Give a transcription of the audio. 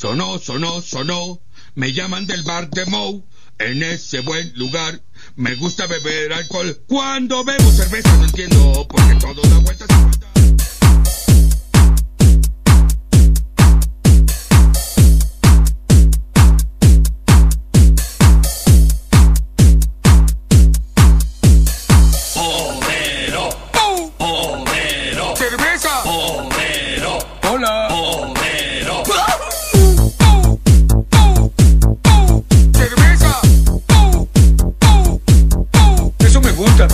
Sonó, sonó, sonó. Me llaman del bar de Mou. En ese buen lugar me gusta beber alcohol. Cuando bebo cerveza no entiendo porque todo da vueltas y vueltas. Cerveza. Hola. eso me gusta.